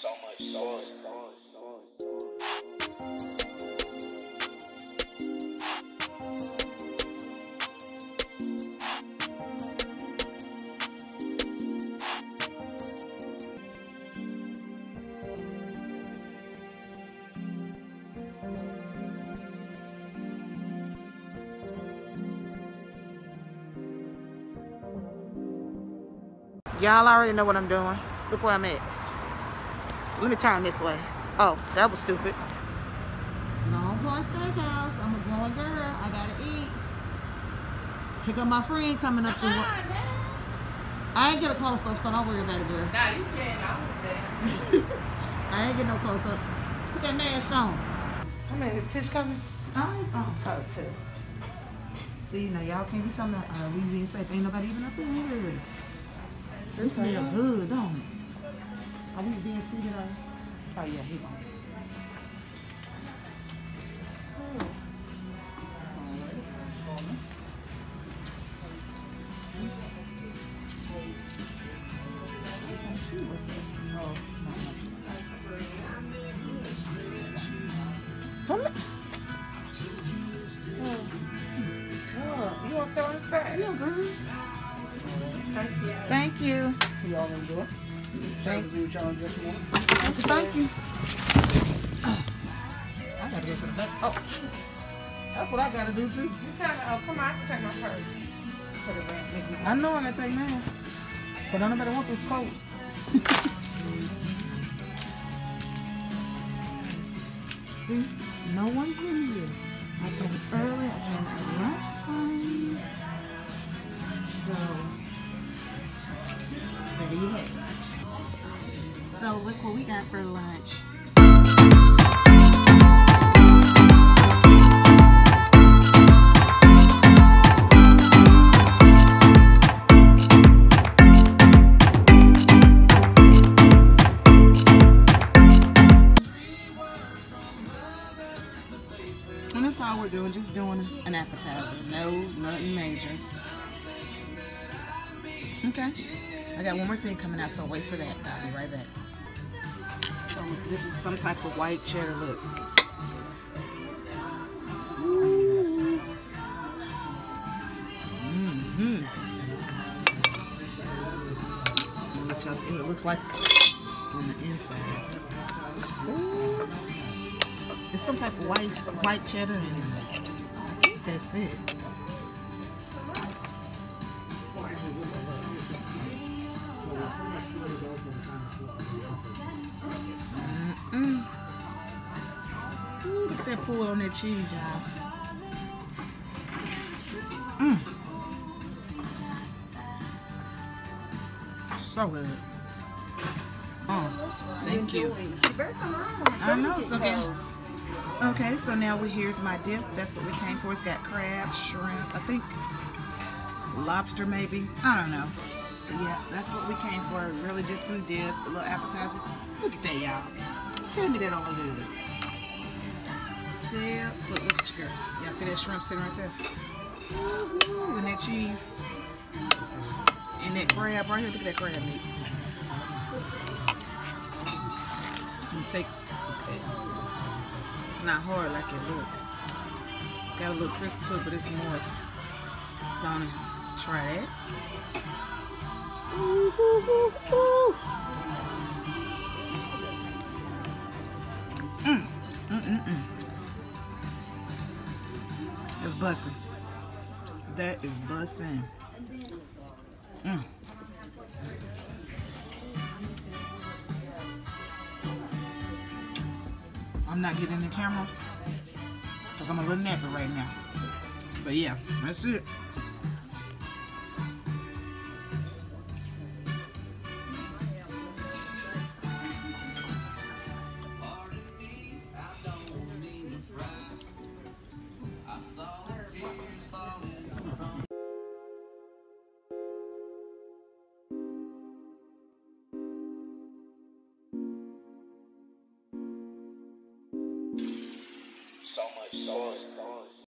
So much sauce. Y'all already know what I'm doing. Look where I'm at. Let me turn this way. Oh, that was stupid. Longhorn Steakhouse. I'm a grown girl. I gotta eat. Pick up my friend coming up the wa- I ain't get a close up, so don't worry about it, girl. Nah, you can't. I was there. I ain't get no close up. Put that mask on. I mean, is Tish coming? I ain't, oh. Oh, Tish. See, now y'all can't be talking about uh, we being safe. Ain't nobody even up in here. This smell good, don't it? Are we being seated on? Oh, yeah, he gone. Oh, hmm. you want to on the side? Thank you. Thank you. Y'all gonna do it? Thank you. Y'all just want? Thank you. I gotta go to the back. Oh, that's what I gotta do too. You kind of, oh, come on, I can take my purse. Put it back. I know I'm gonna take mine, but I don't nobody want this coat. See, no one's in here. I came early. I came at lunchtime. Look what we got for lunch. And that's all we're doing, just doing an appetizer. No, nothing major. Okay. I got one more thing coming out, so wait for that. I'll be right back. This is some type of white cheddar look. Mm-hmm. Let y'all see what it looks like on the inside. Ooh. It's some type of white white cheddar and I think that's it. Pull on that cheese, y'all. Mm. So good. Oh, thank you. I know it's okay. Okay, so now we here's my dip. That's what we came for. It's got crab, shrimp, I think lobster maybe. I don't know. Yeah, that's what we came for. Really just some dip, a little appetizer. Look at that, y'all. Tell me that don't look good. Tell, look, look at your girl. Y'all see that shrimp sitting right there? Ooh, and that cheese. And that crab right here. Look at that crab meat. Me take, okay. It's not hard like it look. Got a little crisp to it, but it's moist. It's gonna try that. Ooh, ooh, ooh. Mm, mm, mm, mm. It's busting. That is busting. Mm. I'm not getting the camera because I'm a little nappy right now. But yeah, that's it. So much sauce.